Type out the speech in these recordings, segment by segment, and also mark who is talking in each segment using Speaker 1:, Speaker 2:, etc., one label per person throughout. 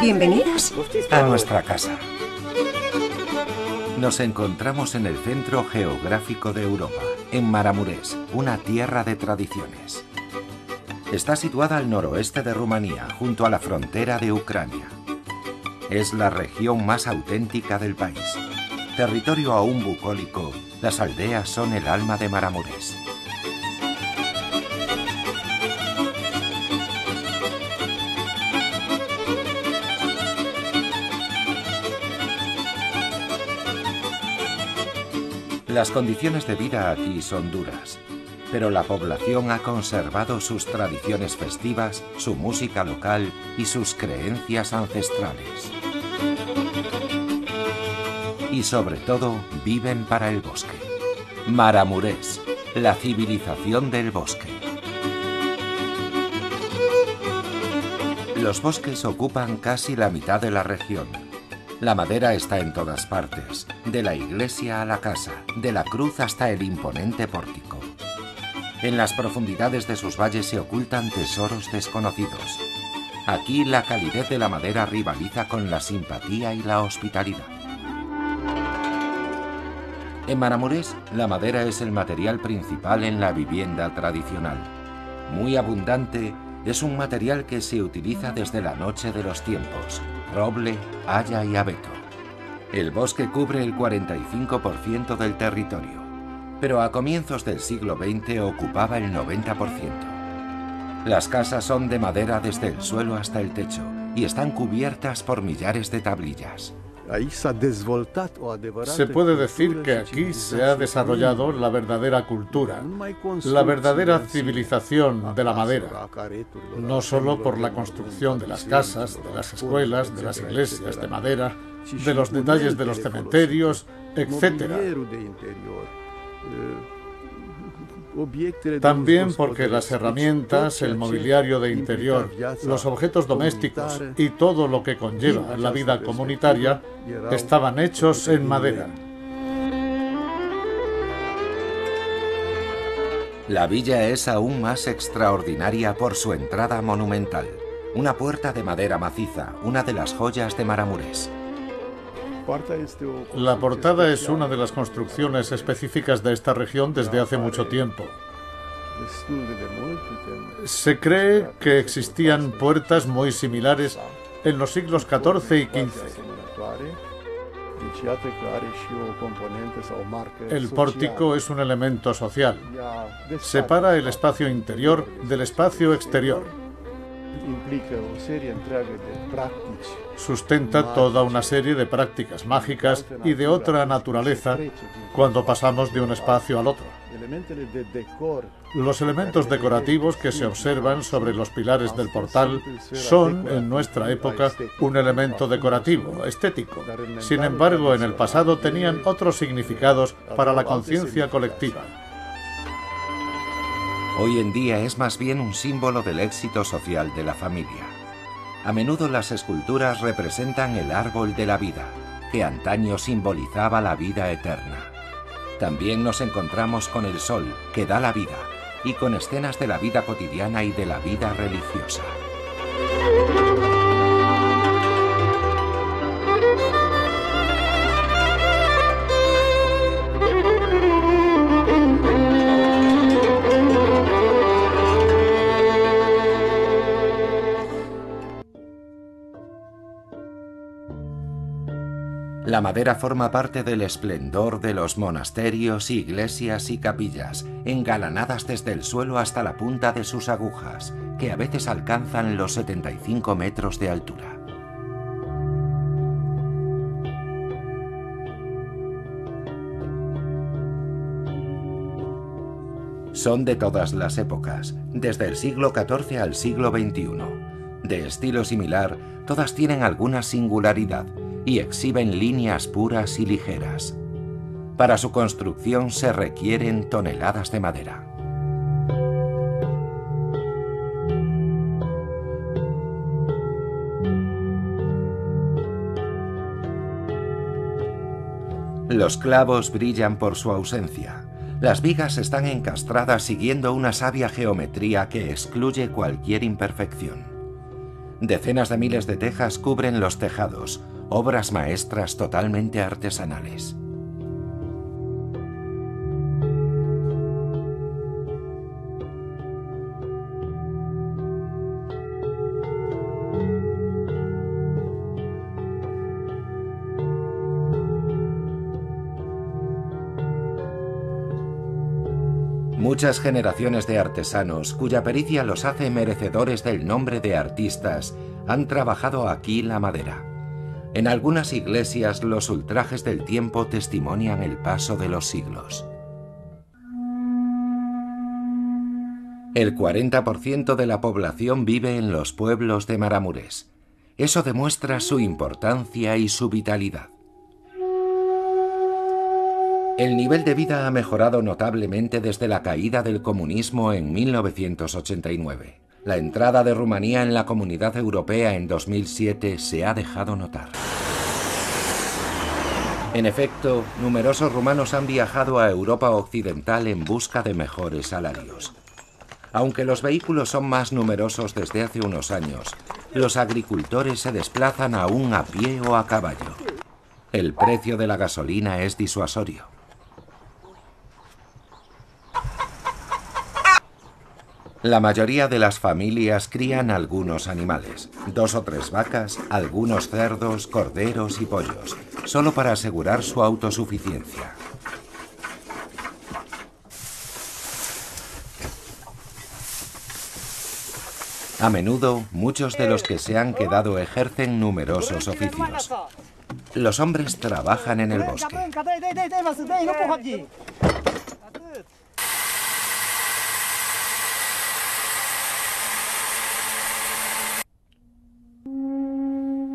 Speaker 1: Bienvenidos
Speaker 2: a nuestra casa. Nos encontramos en el centro geográfico de Europa, en Maramures, una tierra de tradiciones. Está situada al noroeste de Rumanía, junto a la frontera de Ucrania. Es la región más auténtica del país. Territorio aún bucólico, las aldeas son el alma de Maramures. Las condiciones de vida aquí son duras, pero la población ha conservado sus tradiciones festivas, su música local y sus creencias ancestrales. Y sobre todo, viven para el bosque. Maramurés, la civilización del bosque. Los bosques ocupan casi la mitad de la región la madera está en todas partes, de la iglesia a la casa, de la cruz hasta el imponente pórtico. En las profundidades de sus valles se ocultan tesoros desconocidos. Aquí la calidez de la madera rivaliza con la simpatía y la hospitalidad. En Maramures, la madera es el material principal en la vivienda tradicional. Muy abundante, es un material que se utiliza desde la noche de los tiempos, roble, haya y abeto. El bosque cubre el 45% del territorio, pero a comienzos del siglo XX ocupaba el 90%. Las casas son de madera desde el suelo hasta el techo y están cubiertas por millares de tablillas.
Speaker 3: Se puede decir que aquí se ha desarrollado la verdadera cultura, la verdadera civilización de la madera, no solo por la construcción de las casas, de las escuelas, de las iglesias de madera, de los detalles de los cementerios, etc. También porque las herramientas, el mobiliario de interior, los objetos domésticos y todo lo que conlleva la vida comunitaria estaban hechos en madera.
Speaker 2: La villa es aún más extraordinaria por su entrada monumental. Una puerta de madera maciza, una de las joyas de Maramures.
Speaker 3: La portada es una de las construcciones específicas de esta región desde hace mucho tiempo. Se cree que existían puertas muy similares en los siglos XIV y XV. El pórtico es un elemento social. Separa el espacio interior del espacio exterior sustenta toda una serie de prácticas mágicas y de otra naturaleza cuando pasamos de un espacio al otro. Los elementos decorativos que se observan sobre los pilares del portal son, en nuestra época, un elemento decorativo, estético. Sin embargo, en el pasado tenían otros significados para la conciencia colectiva.
Speaker 2: Hoy en día es más bien un símbolo del éxito social de la familia. A menudo las esculturas representan el árbol de la vida, que antaño simbolizaba la vida eterna. También nos encontramos con el sol, que da la vida, y con escenas de la vida cotidiana y de la vida religiosa. La madera forma parte del esplendor de los monasterios, iglesias y capillas, engalanadas desde el suelo hasta la punta de sus agujas, que a veces alcanzan los 75 metros de altura. Son de todas las épocas, desde el siglo XIV al siglo XXI. De estilo similar, todas tienen alguna singularidad, y exhiben líneas puras y ligeras. Para su construcción se requieren toneladas de madera. Los clavos brillan por su ausencia. Las vigas están encastradas siguiendo una sabia geometría que excluye cualquier imperfección. Decenas de miles de tejas cubren los tejados, obras maestras totalmente artesanales. Muchas generaciones de artesanos, cuya pericia los hace merecedores del nombre de artistas, han trabajado aquí la madera. En algunas iglesias los ultrajes del tiempo testimonian el paso de los siglos. El 40% de la población vive en los pueblos de Maramures. Eso demuestra su importancia y su vitalidad. El nivel de vida ha mejorado notablemente desde la caída del comunismo en 1989. La entrada de Rumanía en la Comunidad Europea en 2007 se ha dejado notar. En efecto, numerosos rumanos han viajado a Europa Occidental en busca de mejores salarios. Aunque los vehículos son más numerosos desde hace unos años, los agricultores se desplazan aún a pie o a caballo. El precio de la gasolina es disuasorio. La mayoría de las familias crían algunos animales, dos o tres vacas, algunos cerdos, corderos y pollos, solo para asegurar su autosuficiencia. A menudo, muchos de los que se han quedado ejercen numerosos oficios. Los hombres trabajan en el bosque.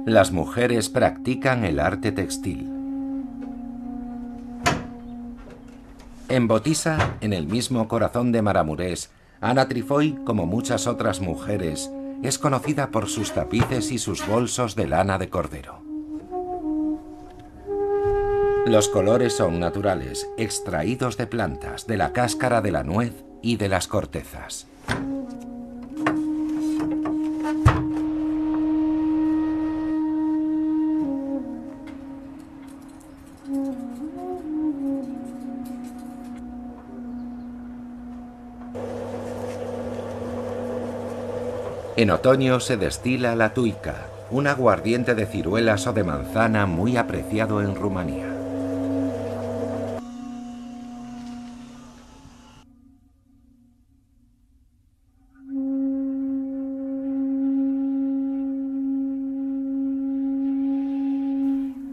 Speaker 2: Las mujeres practican el arte textil. En Botisa, en el mismo corazón de Maramurés, Ana Trifoy, como muchas otras mujeres, es conocida por sus tapices y sus bolsos de lana de cordero. Los colores son naturales, extraídos de plantas, de la cáscara de la nuez y de las cortezas. En otoño se destila la tuica, un aguardiente de ciruelas o de manzana muy apreciado en Rumanía.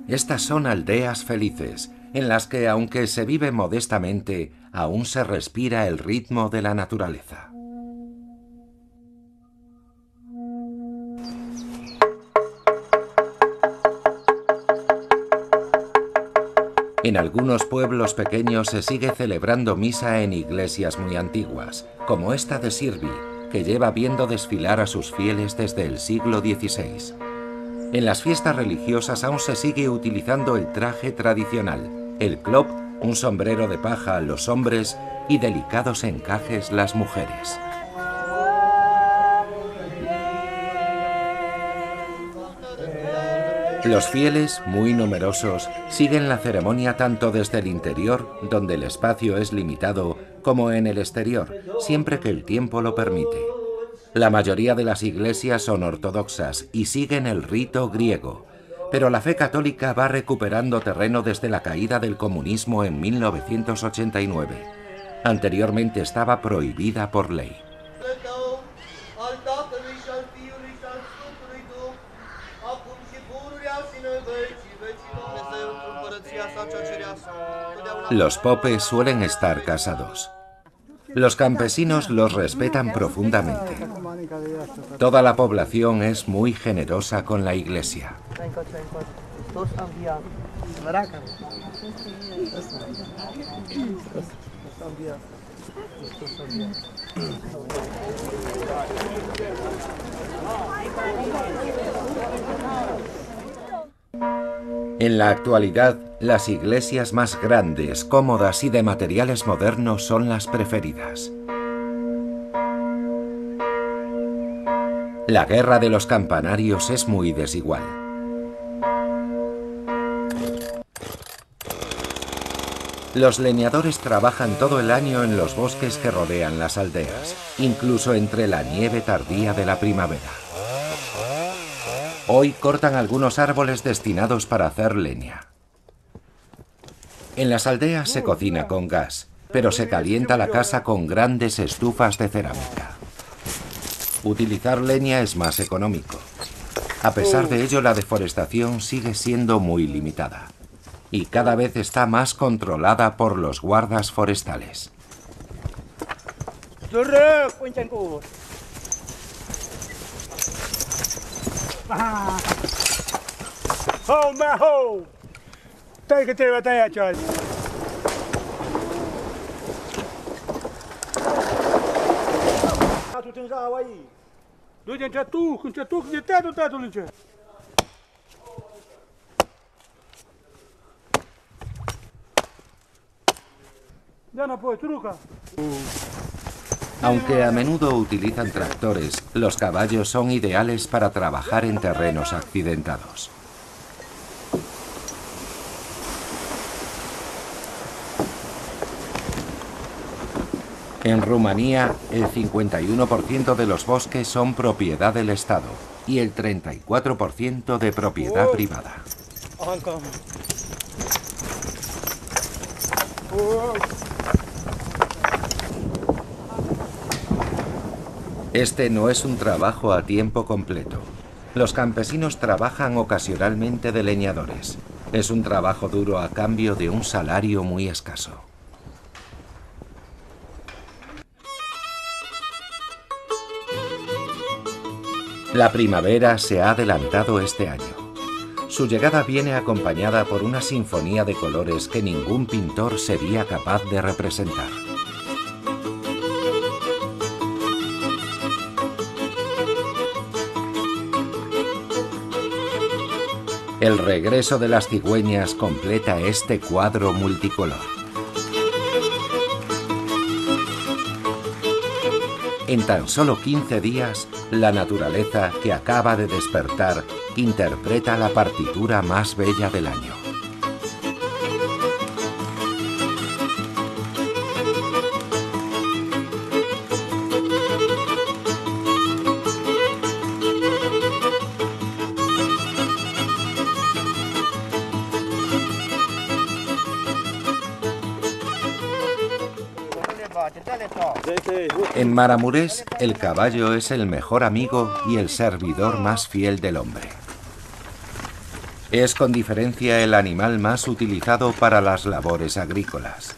Speaker 2: Estas son aldeas felices, en las que aunque se vive modestamente, aún se respira el ritmo de la naturaleza. En algunos pueblos pequeños se sigue celebrando misa en iglesias muy antiguas, como esta de Sirvi, que lleva viendo desfilar a sus fieles desde el siglo XVI. En las fiestas religiosas aún se sigue utilizando el traje tradicional, el clop, un sombrero de paja a los hombres y delicados encajes las mujeres. Los fieles, muy numerosos, siguen la ceremonia tanto desde el interior, donde el espacio es limitado, como en el exterior, siempre que el tiempo lo permite. La mayoría de las iglesias son ortodoxas y siguen el rito griego, pero la fe católica va recuperando terreno desde la caída del comunismo en 1989. Anteriormente estaba prohibida por ley. Los popes suelen estar casados. Los campesinos los respetan profundamente. Toda la población es muy generosa con la iglesia. En la actualidad, las iglesias más grandes, cómodas y de materiales modernos son las preferidas. La guerra de los campanarios es muy desigual. Los leñadores trabajan todo el año en los bosques que rodean las aldeas, incluso entre la nieve tardía de la primavera. Hoy cortan algunos árboles destinados para hacer leña. En las aldeas se cocina con gas, pero se calienta la casa con grandes estufas de cerámica. Utilizar leña es más económico. A pesar de ello, la deforestación sigue siendo muy limitada y cada vez está más controlada por los guardas forestales. Hold my hole! Take it to a day, John. Tu tens água aí? Du din ce tu, când ce tu, când e teatul teatului ce. Dă înapoi, truca. Uh. Aunque a menudo utilizan tractores, los caballos son ideales para trabajar en terrenos accidentados. En Rumanía, el 51% de los bosques son propiedad del Estado y el 34% de propiedad privada. Este no es un trabajo a tiempo completo. Los campesinos trabajan ocasionalmente de leñadores. Es un trabajo duro a cambio de un salario muy escaso. La primavera se ha adelantado este año. Su llegada viene acompañada por una sinfonía de colores que ningún pintor sería capaz de representar. El regreso de las cigüeñas completa este cuadro multicolor. En tan solo 15 días, la naturaleza que acaba de despertar interpreta la partitura más bella del año. En Maramurés, el caballo es el mejor amigo y el servidor más fiel del hombre. Es con diferencia el animal más utilizado para las labores agrícolas.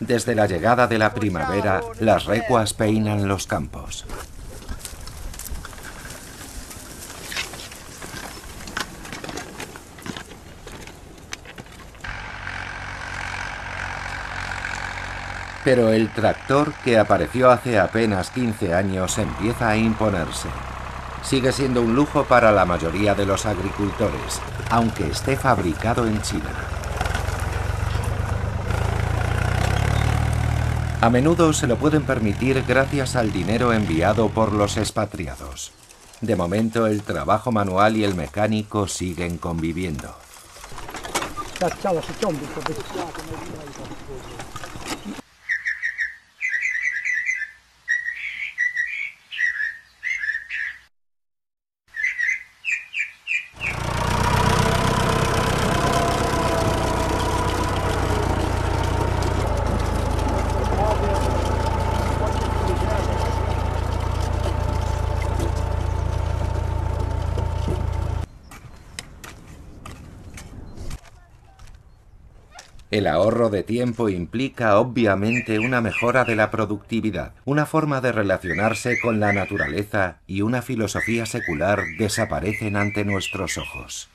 Speaker 2: Desde la llegada de la primavera, las recuas peinan los campos. Pero el tractor que apareció hace apenas 15 años empieza a imponerse. Sigue siendo un lujo para la mayoría de los agricultores, aunque esté fabricado en China. A menudo se lo pueden permitir gracias al dinero enviado por los expatriados. De momento el trabajo manual y el mecánico siguen conviviendo. El ahorro de tiempo implica obviamente una mejora de la productividad, una forma de relacionarse con la naturaleza y una filosofía secular desaparecen ante nuestros ojos.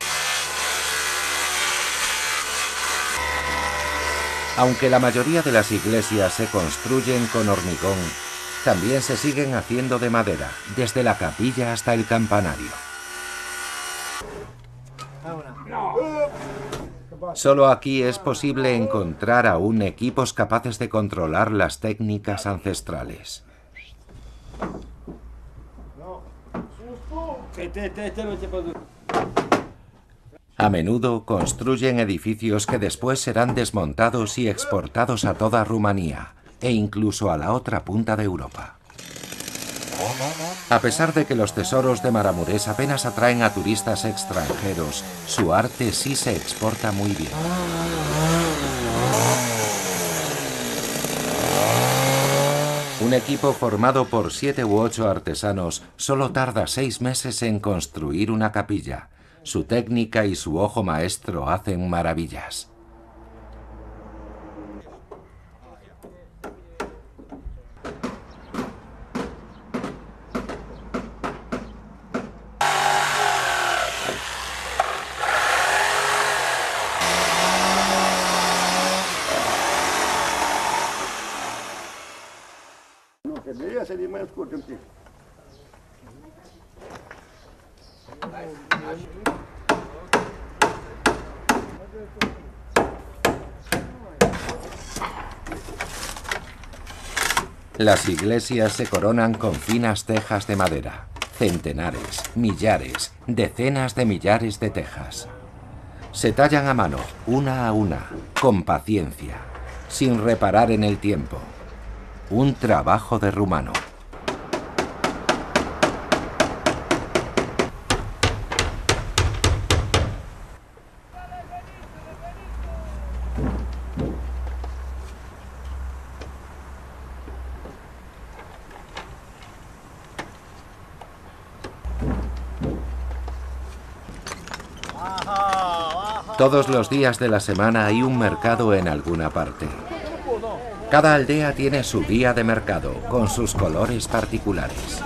Speaker 2: Aunque la mayoría de las iglesias se construyen con hormigón, también se siguen haciendo de madera, desde la capilla hasta el campanario. Solo aquí es posible encontrar aún equipos capaces de controlar las técnicas ancestrales. A menudo construyen edificios que después serán desmontados y exportados a toda Rumanía e incluso a la otra punta de Europa. A pesar de que los tesoros de Maramures apenas atraen a turistas extranjeros, su arte sí se exporta muy bien. Un equipo formado por siete u ocho artesanos solo tarda seis meses en construir una capilla. Su técnica y su ojo maestro hacen maravillas. Las iglesias se coronan con finas tejas de madera, centenares, millares, decenas de millares de tejas. Se tallan a mano, una a una, con paciencia, sin reparar en el tiempo. Un trabajo de rumano. Todos los días de la semana hay un mercado en alguna parte. Cada aldea tiene su día de mercado, con sus colores particulares.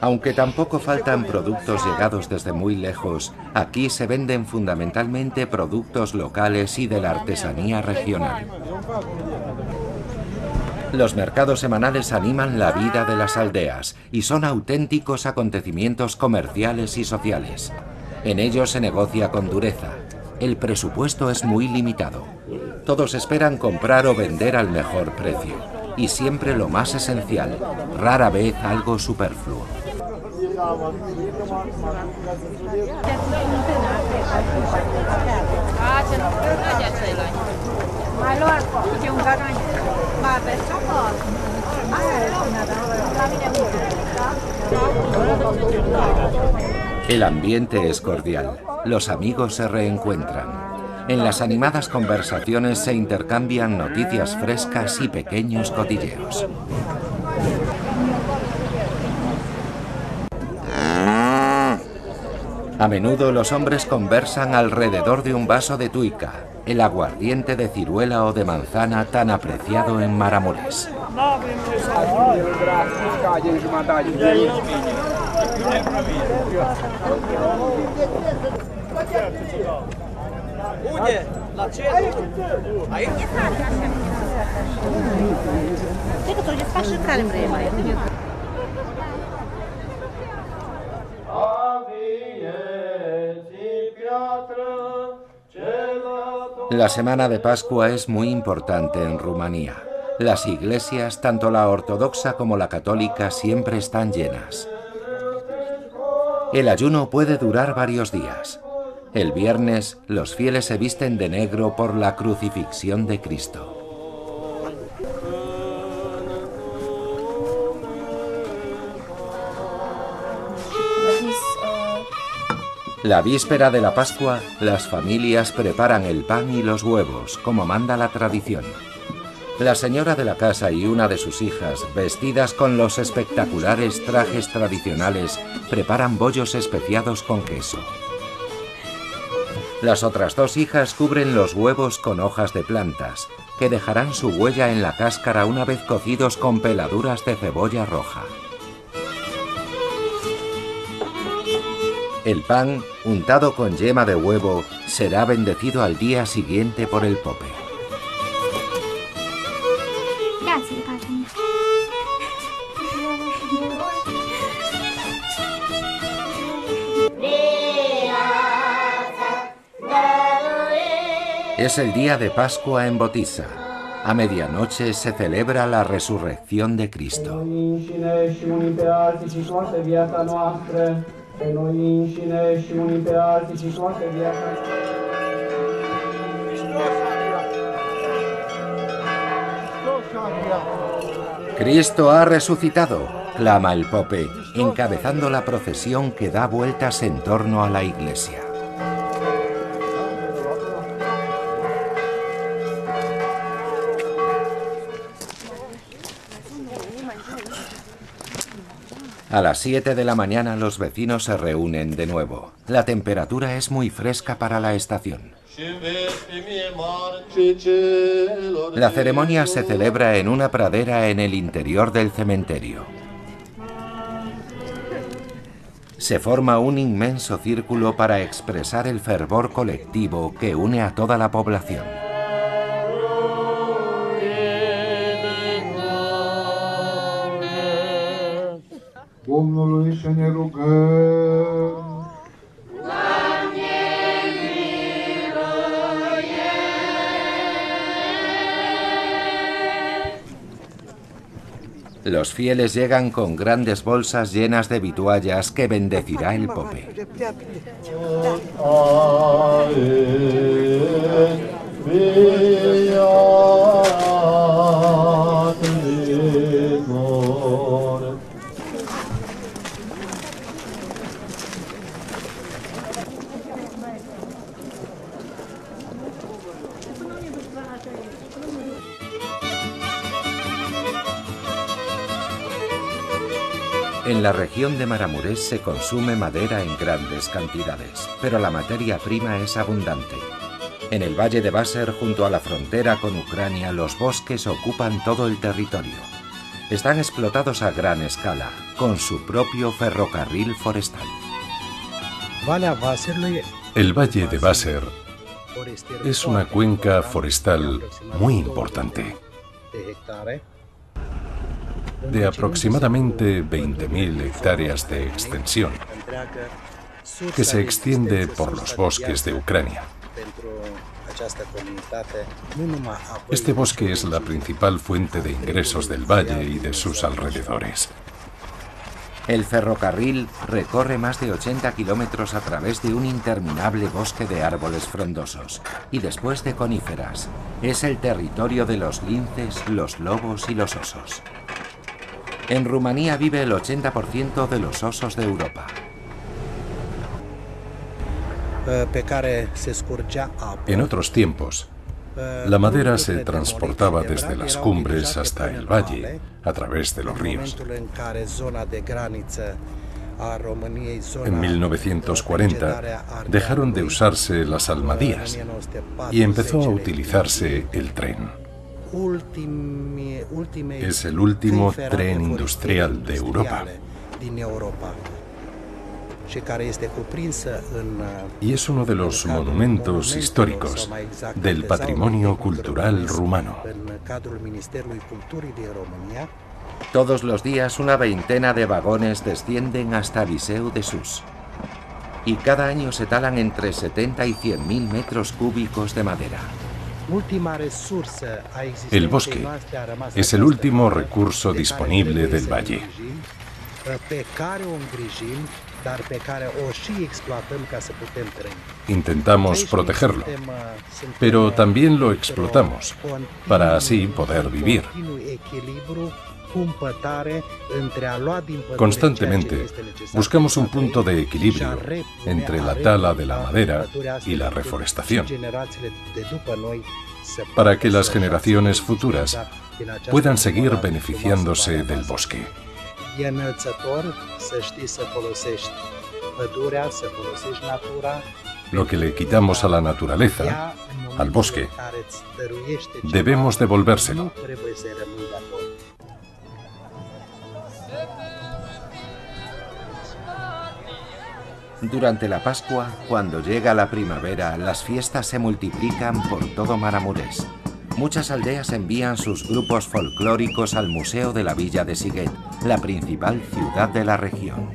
Speaker 2: Aunque tampoco faltan productos llegados desde muy lejos, aquí se venden fundamentalmente productos locales y de la artesanía regional. Los mercados semanales animan la vida de las aldeas y son auténticos acontecimientos comerciales y sociales. En ellos se negocia con dureza. El presupuesto es muy limitado. Todos esperan comprar o vender al mejor precio. Y siempre lo más esencial, rara vez algo superfluo. El ambiente es cordial. Los amigos se reencuentran. En las animadas conversaciones se intercambian noticias frescas y pequeños cotilleos. A menudo los hombres conversan alrededor de un vaso de tuica, el aguardiente de ciruela o de manzana tan apreciado en Maramores. La semana de Pascua es muy importante en Rumanía. Las iglesias, tanto la ortodoxa como la católica, siempre están llenas. El ayuno puede durar varios días. El viernes, los fieles se visten de negro por la crucifixión de Cristo. La víspera de la Pascua, las familias preparan el pan y los huevos, como manda la tradición. La señora de la casa y una de sus hijas, vestidas con los espectaculares trajes tradicionales, preparan bollos especiados con queso. Las otras dos hijas cubren los huevos con hojas de plantas, que dejarán su huella en la cáscara una vez cocidos con peladuras de cebolla roja. El pan, untado con yema de huevo, será bendecido al día siguiente por el pope. Es el día de Pascua en Botisa. A medianoche se celebra la resurrección de Cristo. Cristo ha resucitado, clama el Pope, encabezando la procesión que da vueltas en torno a la iglesia. A las 7 de la mañana los vecinos se reúnen de nuevo. La temperatura es muy fresca para la estación. La ceremonia se celebra en una pradera en el interior del cementerio. Se forma un inmenso círculo para expresar el fervor colectivo que une a toda la población. Los fieles llegan con grandes bolsas llenas de vituallas que bendecirá el pope. En la región de Maramurés se consume madera en grandes cantidades, pero la materia prima es abundante. En el valle de Basser, junto a la frontera con Ucrania, los bosques ocupan todo el territorio. Están explotados a gran escala, con su propio ferrocarril forestal.
Speaker 1: El valle de Basser es una cuenca forestal muy importante de aproximadamente 20.000 hectáreas de extensión, que se extiende por los bosques de Ucrania. Este bosque es la principal fuente de ingresos del valle y de sus alrededores.
Speaker 2: El ferrocarril recorre más de 80 kilómetros a través de un interminable bosque de árboles frondosos y después de coníferas. Es el territorio de los linces, los lobos y los osos. En Rumanía vive el 80% de los osos de Europa.
Speaker 1: En otros tiempos, la madera se transportaba desde las cumbres hasta el valle, a través de los ríos. En 1940 dejaron de usarse las almadías y empezó a utilizarse el tren. Es el último tren industrial de Europa. Y es uno de los monumentos históricos del patrimonio cultural rumano.
Speaker 2: Todos los días una veintena de vagones descienden hasta Viseu de Sus. Y cada año se talan entre 70 y 100 mil metros cúbicos de madera.
Speaker 1: El bosque es el último recurso disponible del valle. Intentamos protegerlo, pero también lo explotamos para así poder vivir. Constantemente buscamos un punto de equilibrio entre la tala de la madera y la reforestación para que las generaciones futuras puedan seguir beneficiándose del bosque. Lo que le quitamos a la naturaleza, al bosque, debemos devolvérselo.
Speaker 2: Durante la Pascua, cuando llega la primavera, las fiestas se multiplican por todo Maramurés. muchas aldeas envían sus grupos folclóricos al Museo de la Villa de Siguet, la principal ciudad de la región.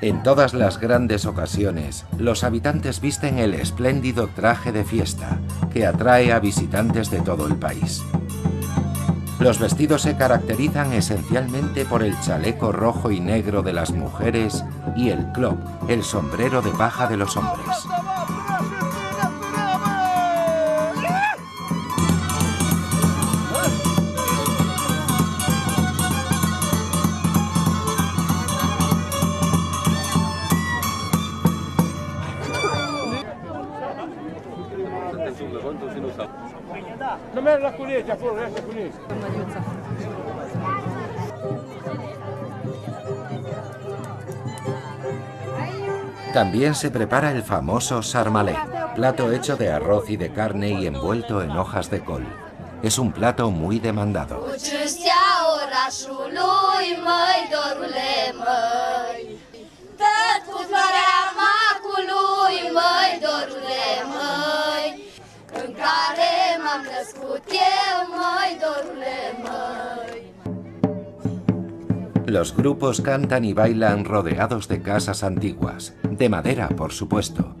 Speaker 2: En todas las grandes ocasiones, los habitantes visten el espléndido traje de fiesta, que atrae a visitantes de todo el país. Los vestidos se caracterizan esencialmente por el chaleco rojo y negro de las mujeres y el clop, el sombrero de paja de los hombres. También se prepara el famoso sarmalé, plato hecho de arroz y de carne y envuelto en hojas de col. Es un plato muy demandado. Los grupos cantan y bailan rodeados de casas antiguas, de madera por supuesto.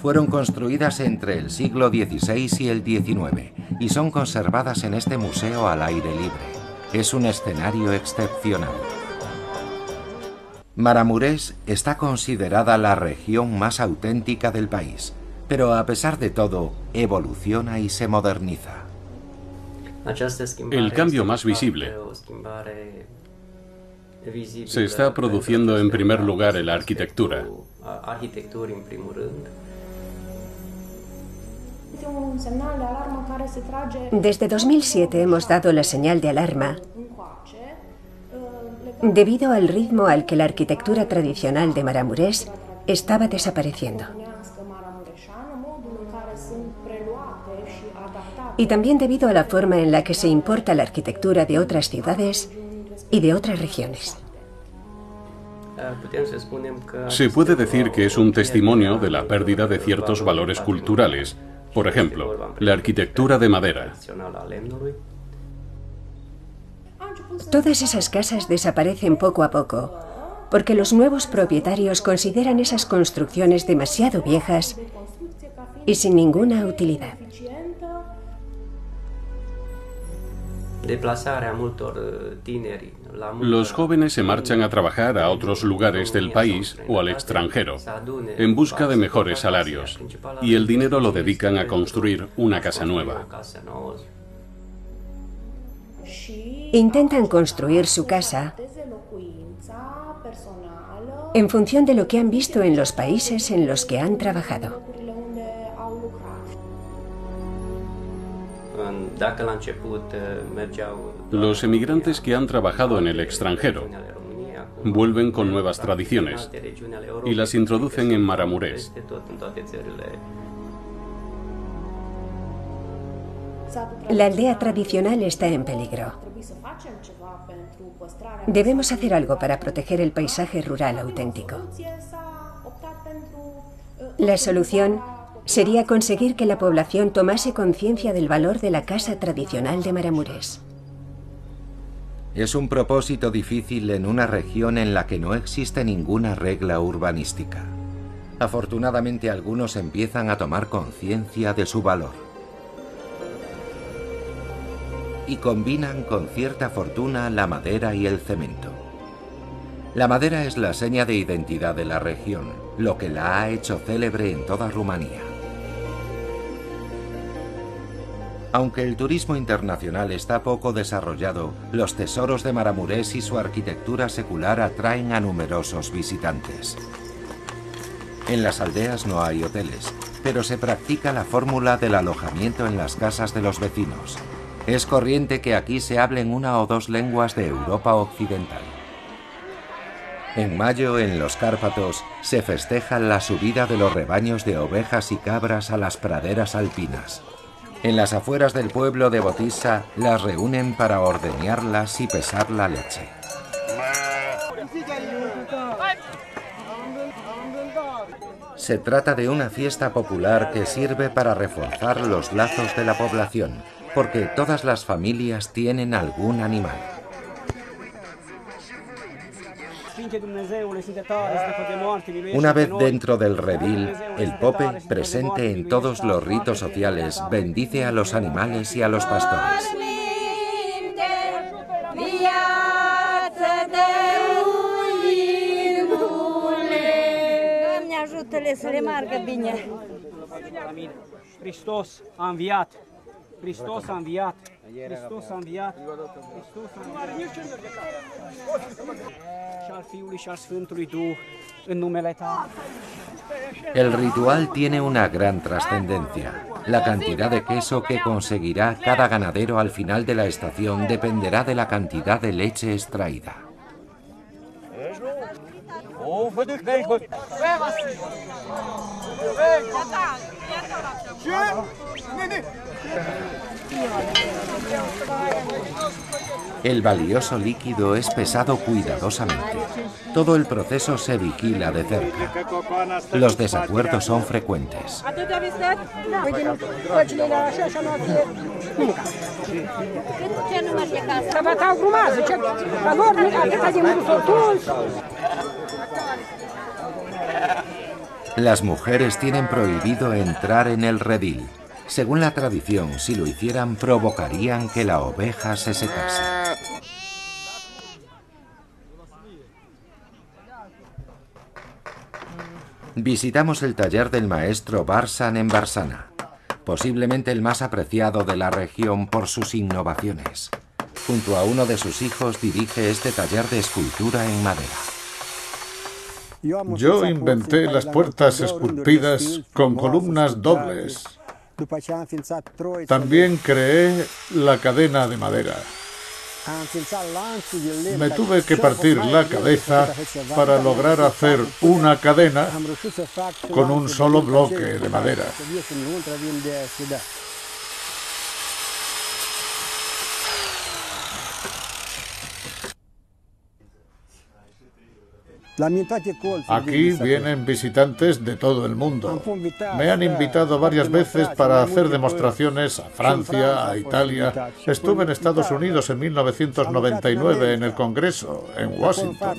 Speaker 2: Fueron construidas entre el siglo XVI y el XIX y son conservadas en este museo al aire libre. Es un escenario excepcional. Maramurés está considerada la región más auténtica del país, pero a pesar de todo, evoluciona y se moderniza.
Speaker 4: El cambio más visible se está produciendo en primer lugar en la arquitectura.
Speaker 5: Desde 2007 hemos dado la señal de alarma debido al ritmo al que la arquitectura tradicional de Maramurés estaba desapareciendo. Y también debido a la forma en la que se importa la arquitectura de otras ciudades y de otras regiones.
Speaker 4: Se puede decir que es un testimonio de la pérdida de ciertos valores culturales, por ejemplo, la arquitectura de madera.
Speaker 5: Todas esas casas desaparecen poco a poco, porque los nuevos propietarios consideran esas construcciones demasiado viejas y sin ninguna utilidad.
Speaker 4: Los jóvenes se marchan a trabajar a otros lugares del país o al extranjero en busca de mejores salarios y el dinero lo dedican a construir una casa nueva.
Speaker 5: Intentan construir su casa en función de lo que han visto en los países en los que han trabajado.
Speaker 4: Los emigrantes que han trabajado en el extranjero vuelven con nuevas tradiciones y las introducen en Maramurés.
Speaker 5: La aldea tradicional está en peligro. Debemos hacer algo para proteger el paisaje rural auténtico. La solución sería conseguir que la población tomase conciencia del valor de la casa tradicional de Maramures.
Speaker 2: Es un propósito difícil en una región en la que no existe ninguna regla urbanística. Afortunadamente algunos empiezan a tomar conciencia de su valor. Y combinan con cierta fortuna la madera y el cemento. La madera es la seña de identidad de la región, lo que la ha hecho célebre en toda Rumanía. Aunque el turismo internacional está poco desarrollado, los tesoros de Maramurés y su arquitectura secular atraen a numerosos visitantes. En las aldeas no hay hoteles, pero se practica la fórmula del alojamiento en las casas de los vecinos. Es corriente que aquí se hablen una o dos lenguas de Europa Occidental. En mayo, en los Cárpatos, se festeja la subida de los rebaños de ovejas y cabras a las praderas alpinas. En las afueras del pueblo de Botissa las reúnen para ordeñarlas y pesar la leche. Se trata de una fiesta popular que sirve para reforzar los lazos de la población, porque todas las familias tienen algún animal. Una vez dentro del redil, el pope, presente en todos los ritos sociales, bendice a los animales y a los pastores. El ritual tiene una gran trascendencia. La cantidad de queso que conseguirá cada ganadero al final de la estación dependerá de la cantidad de leche extraída. El valioso líquido es pesado cuidadosamente. Todo el proceso se vigila de cerca. Los desacuerdos son frecuentes. Las mujeres tienen prohibido entrar en el redil. Según la tradición, si lo hicieran provocarían que la oveja se secase. Visitamos el taller del maestro Barsan en Barsana, posiblemente el más apreciado de la región por sus innovaciones. Junto a uno de sus hijos dirige este taller de escultura en madera.
Speaker 3: Yo inventé las puertas esculpidas con columnas dobles. También creé la cadena de madera. Me tuve que partir la cabeza para lograr hacer una cadena con un solo bloque de madera. Aquí vienen visitantes de todo el mundo. Me han invitado varias veces para hacer demostraciones a Francia, a Italia. Estuve en Estados Unidos en 1999 en el Congreso, en Washington.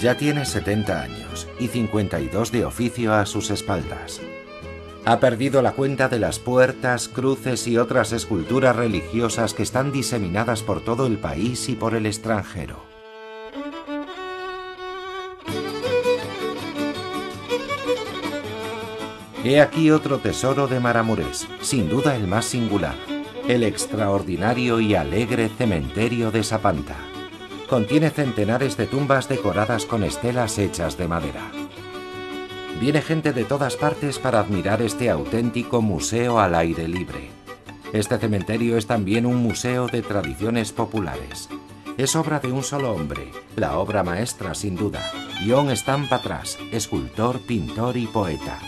Speaker 2: Ya tiene 70 años y 52 de oficio a sus espaldas. Ha perdido la cuenta de las puertas, cruces y otras esculturas religiosas que están diseminadas por todo el país y por el extranjero. He aquí otro tesoro de Maramures, sin duda el más singular, el extraordinario y alegre cementerio de Sapanta. Contiene centenares de tumbas decoradas con estelas hechas de madera. Viene gente de todas partes para admirar este auténtico museo al aire libre. Este cementerio es también un museo de tradiciones populares. Es obra de un solo hombre, la obra maestra sin duda, John Stampatras, escultor, pintor y poeta.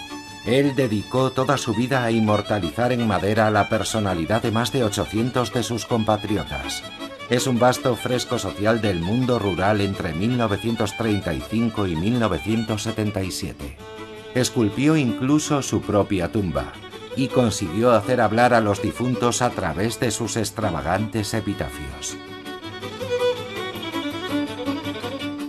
Speaker 2: Él dedicó toda su vida a inmortalizar en madera la personalidad de más de 800 de sus compatriotas. Es un vasto fresco social del mundo rural entre 1935 y 1977. Esculpió incluso su propia tumba y consiguió hacer hablar a los difuntos a través de sus extravagantes epitafios.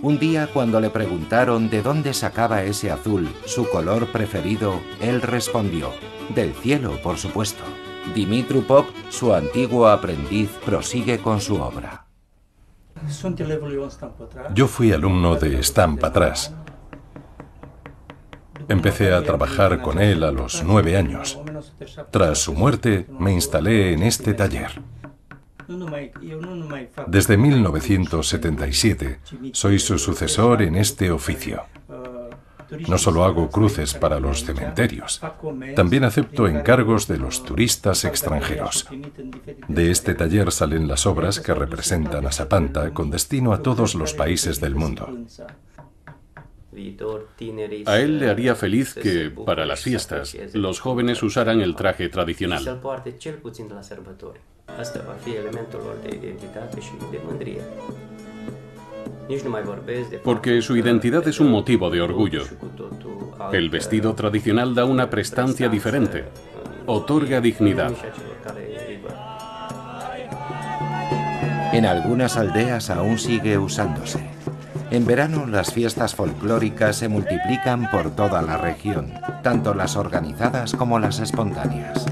Speaker 2: Un día cuando le preguntaron de dónde sacaba ese azul, su color preferido, él respondió, del cielo, por supuesto. Dimitru Pop, su antiguo aprendiz, prosigue con su obra.
Speaker 1: Yo fui alumno de Stamp atrás. Empecé a trabajar con él a los nueve años. Tras su muerte, me instalé en este taller. Desde 1977 soy su sucesor en este oficio. No solo hago cruces para los cementerios, también acepto encargos de los turistas extranjeros. De este taller salen las obras que representan a Sapanta con destino a todos los países del mundo.
Speaker 4: A él le haría feliz que, para las fiestas, los jóvenes usaran el traje tradicional. porque su identidad es un motivo de orgullo. El vestido tradicional da una prestancia diferente, otorga dignidad.
Speaker 2: En algunas aldeas aún sigue usándose. En verano las fiestas folclóricas se multiplican por toda la región, tanto las organizadas como las espontáneas.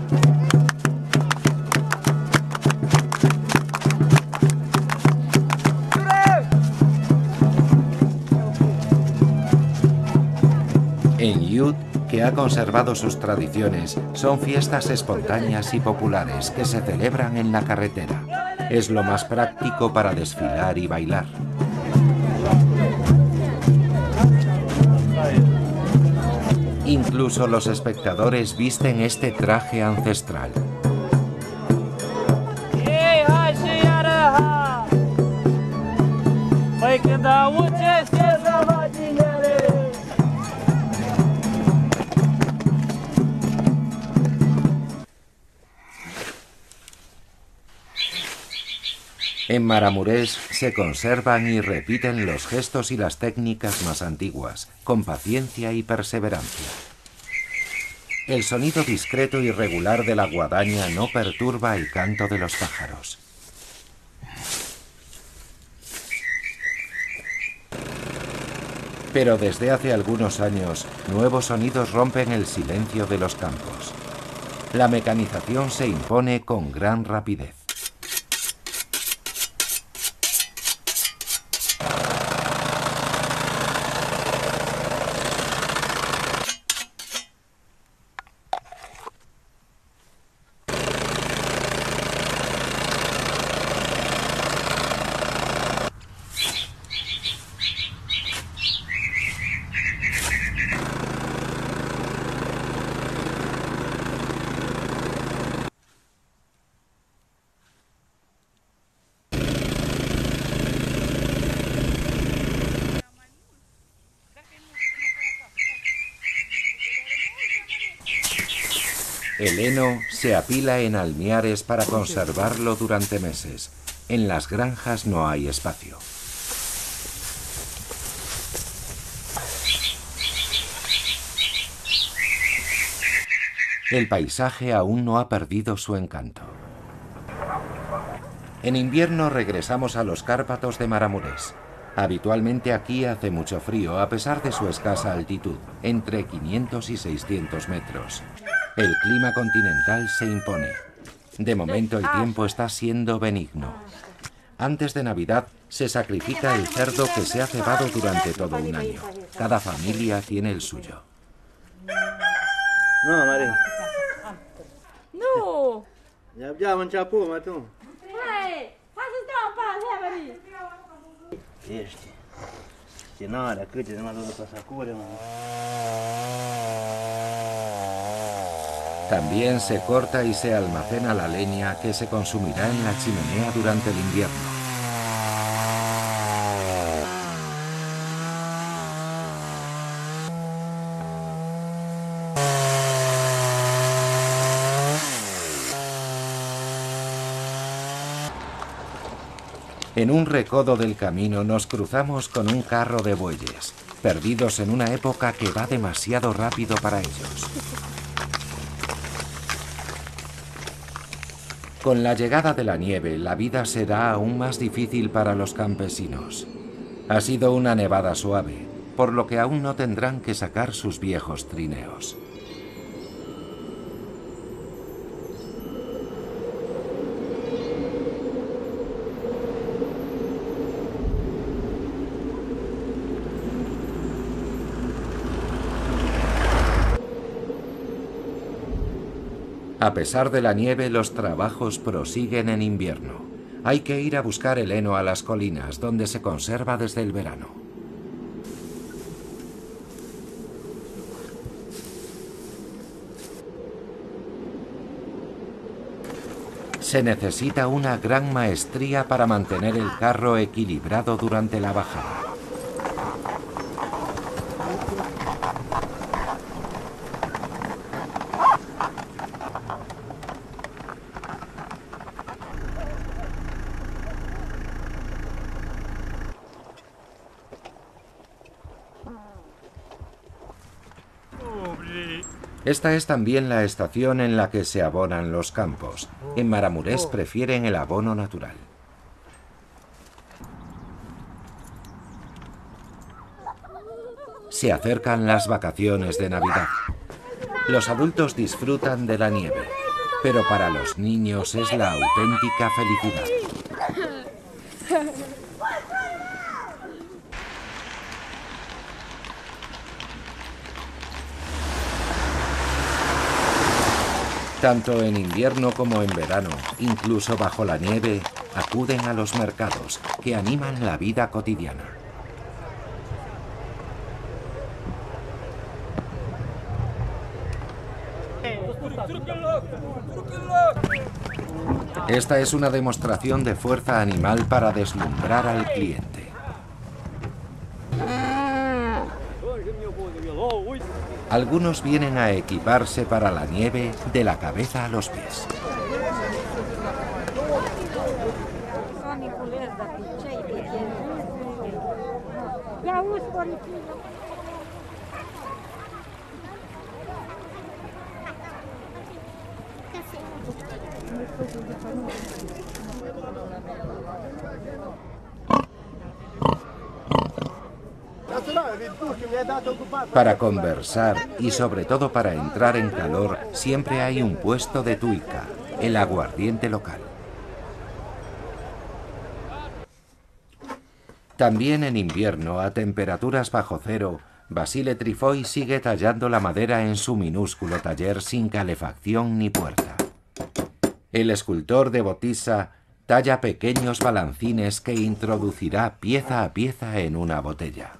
Speaker 2: En Yud, que ha conservado sus tradiciones, son fiestas espontáneas y populares que se celebran en la carretera. Es lo más práctico para desfilar y bailar. Incluso los espectadores visten este traje ancestral. En Maramurés se conservan y repiten los gestos y las técnicas más antiguas, con paciencia y perseverancia. El sonido discreto y regular de la guadaña no perturba el canto de los pájaros. Pero desde hace algunos años, nuevos sonidos rompen el silencio de los campos. La mecanización se impone con gran rapidez. El apila en almiares para conservarlo durante meses. En las granjas no hay espacio. El paisaje aún no ha perdido su encanto. En invierno regresamos a los Cárpatos de Maramures. Habitualmente aquí hace mucho frío a pesar de su escasa altitud, entre 500 y 600 metros. El clima continental se impone. De momento el tiempo está siendo benigno. Antes de Navidad se sacrifica el cerdo que se ha cebado durante todo un año. Cada familia tiene el suyo.
Speaker 6: No, María. No. Este.
Speaker 2: También se corta y se almacena la leña que se consumirá en la chimenea durante el invierno. En un recodo del camino nos cruzamos con un carro de bueyes, perdidos en una época que va demasiado rápido para ellos. Con la llegada de la nieve, la vida será aún más difícil para los campesinos. Ha sido una nevada suave, por lo que aún no tendrán que sacar sus viejos trineos. A pesar de la nieve, los trabajos prosiguen en invierno. Hay que ir a buscar el heno a las colinas, donde se conserva desde el verano. Se necesita una gran maestría para mantener el carro equilibrado durante la bajada. Esta es también la estación en la que se abonan los campos. En Maramurés prefieren el abono natural. Se acercan las vacaciones de Navidad. Los adultos disfrutan de la nieve, pero para los niños es la auténtica felicidad. Tanto en invierno como en verano, incluso bajo la nieve, acuden a los mercados que animan la vida cotidiana. Esta es una demostración de fuerza animal para deslumbrar al cliente. Algunos vienen a equiparse para la nieve de la cabeza a los pies. Para conversar y sobre todo para entrar en calor siempre hay un puesto de tuica, el aguardiente local. También en invierno, a temperaturas bajo cero, Basile Trifoy sigue tallando la madera en su minúsculo taller sin calefacción ni puerta. El escultor de Botisa talla pequeños balancines que introducirá pieza a pieza en una botella.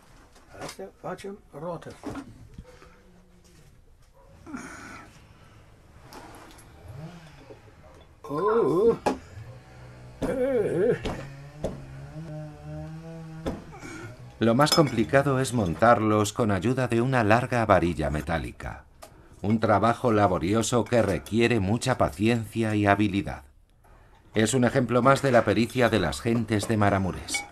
Speaker 2: Lo más complicado es montarlos con ayuda de una larga varilla metálica. Un trabajo laborioso que requiere mucha paciencia y habilidad. Es un ejemplo más de la pericia de las gentes de Maramures.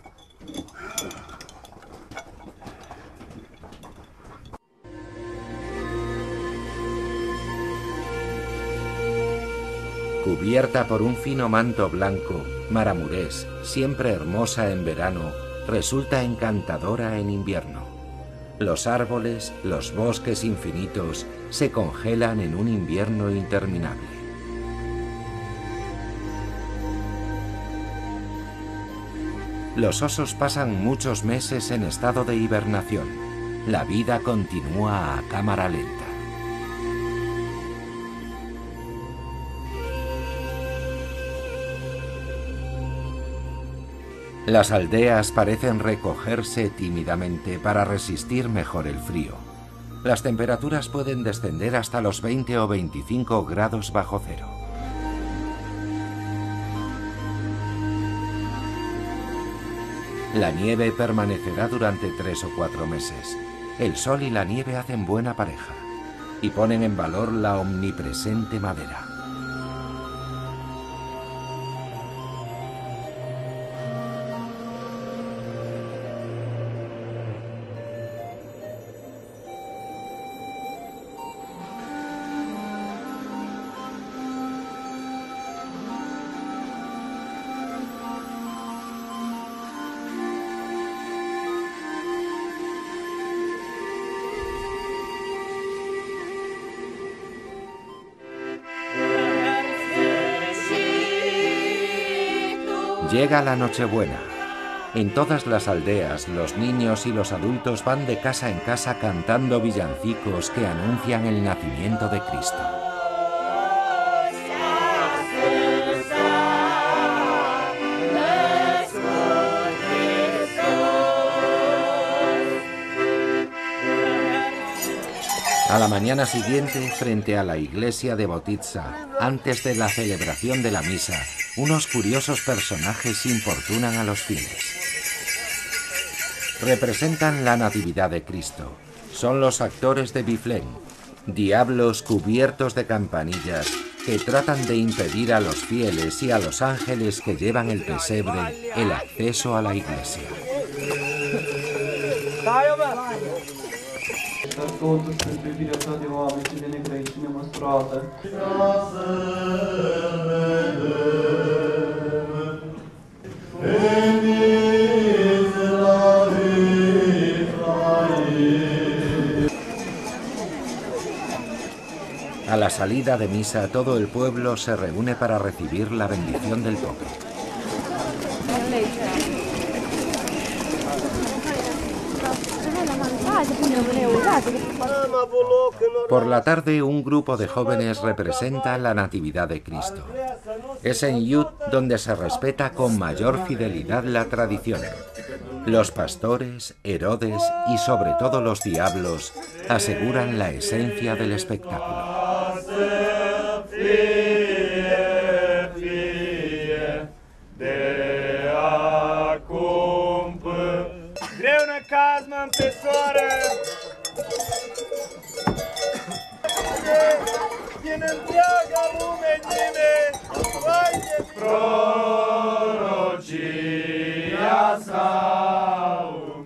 Speaker 2: Cubierta por un fino manto blanco, Maramurés, siempre hermosa en verano, resulta encantadora en invierno. Los árboles, los bosques infinitos, se congelan en un invierno interminable. Los osos pasan muchos meses en estado de hibernación. La vida continúa a cámara lenta. Las aldeas parecen recogerse tímidamente para resistir mejor el frío. Las temperaturas pueden descender hasta los 20 o 25 grados bajo cero. La nieve permanecerá durante tres o cuatro meses. El sol y la nieve hacen buena pareja y ponen en valor la omnipresente madera. Llega la Nochebuena. En todas las aldeas, los niños y los adultos van de casa en casa cantando villancicos que anuncian el nacimiento de Cristo. A la mañana siguiente, frente a la iglesia de Botitza, antes de la celebración de la misa, unos curiosos personajes importunan a los fieles. Representan la Natividad de Cristo. Son los actores de Biflén, diablos cubiertos de campanillas que tratan de impedir a los fieles y a los ángeles que llevan el pesebre el acceso a la iglesia. La salida de misa todo el pueblo se reúne para recibir la bendición del Pope. Por la tarde un grupo de jóvenes representa la Natividad de Cristo. Es en Yut donde se respeta con mayor fidelidad la tradición. Los pastores, Herodes y sobre todo los diablos aseguran la esencia del espectáculo.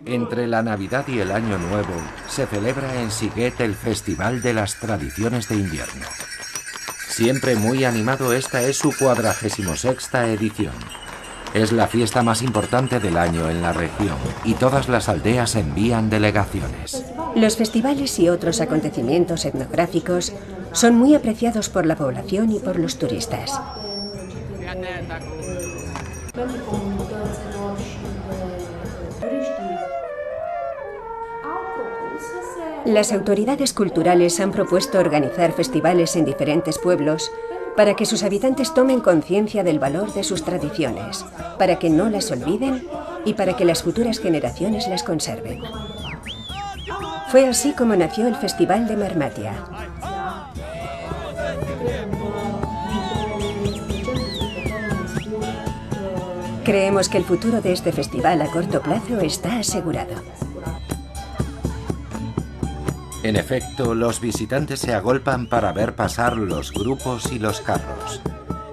Speaker 2: Entre la Navidad y el Año Nuevo se celebra en Siguet el Festival de las Tradiciones de Invierno. Siempre muy animado, esta es su cuadragésimo sexta edición. Es la fiesta más importante del año en la región y todas las aldeas envían delegaciones.
Speaker 5: Los festivales y otros acontecimientos etnográficos son muy apreciados por la población y por los turistas. Las autoridades culturales han propuesto organizar festivales en diferentes pueblos para que sus habitantes tomen conciencia del valor de sus tradiciones, para que no las olviden y para que las futuras generaciones las conserven. Fue así como nació el Festival de Marmatia. Creemos que el futuro de este festival a corto plazo está asegurado.
Speaker 2: En efecto, los visitantes se agolpan para ver pasar los grupos y los carros.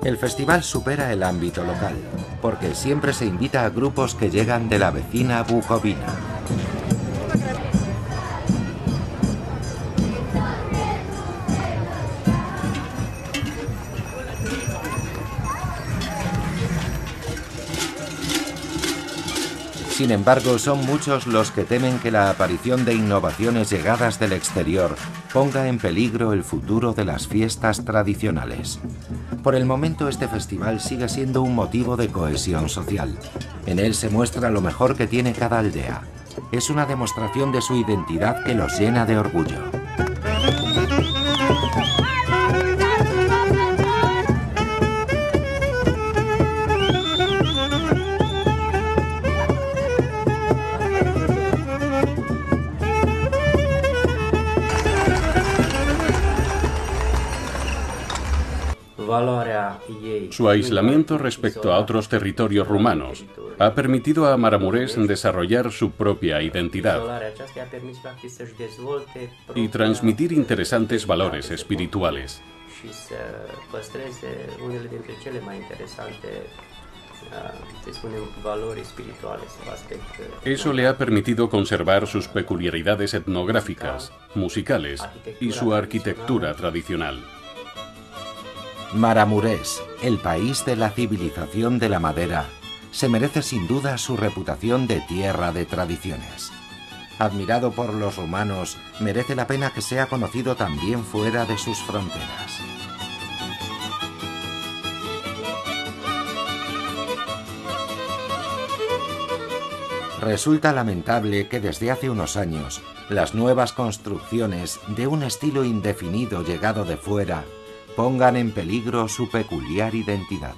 Speaker 2: El festival supera el ámbito local, porque siempre se invita a grupos que llegan de la vecina Bucovina. Sin embargo, son muchos los que temen que la aparición de innovaciones llegadas del exterior ponga en peligro el futuro de las fiestas tradicionales. Por el momento este festival sigue siendo un motivo de cohesión social. En él se muestra lo mejor que tiene cada aldea. Es una demostración de su identidad que los llena de orgullo.
Speaker 4: Su aislamiento respecto a otros territorios rumanos ha permitido a Maramures desarrollar su propia identidad y transmitir interesantes valores espirituales. Eso le ha permitido conservar sus peculiaridades etnográficas, musicales y su arquitectura tradicional.
Speaker 2: Maramurés, el país de la civilización de la madera, se merece sin duda su reputación de tierra de tradiciones. Admirado por los romanos, merece la pena que sea conocido también fuera de sus fronteras. Resulta lamentable que desde hace unos años las nuevas construcciones de un estilo indefinido llegado de fuera pongan en peligro su peculiar identidad.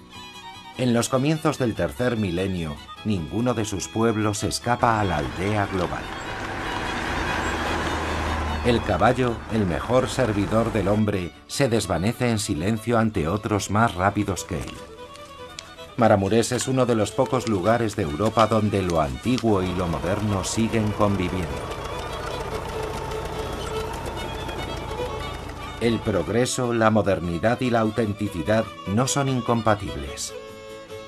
Speaker 2: En los comienzos del tercer milenio, ninguno de sus pueblos escapa a la aldea global. El caballo, el mejor servidor del hombre, se desvanece en silencio ante otros más rápidos que él. Maramures es uno de los pocos lugares de Europa donde lo antiguo y lo moderno siguen conviviendo. El progreso, la modernidad y la autenticidad no son incompatibles.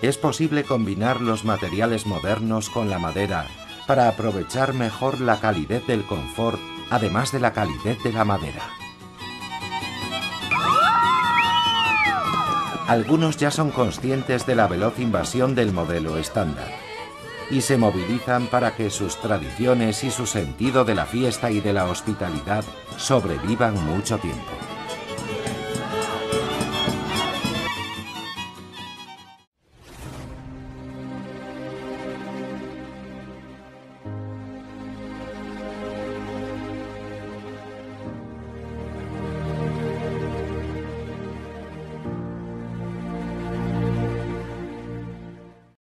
Speaker 2: Es posible combinar los materiales modernos con la madera para aprovechar mejor la calidez del confort además de la calidez de la madera. Algunos ya son conscientes de la veloz invasión del modelo estándar y se movilizan para que sus tradiciones y su sentido de la fiesta y de la hospitalidad sobrevivan mucho tiempo.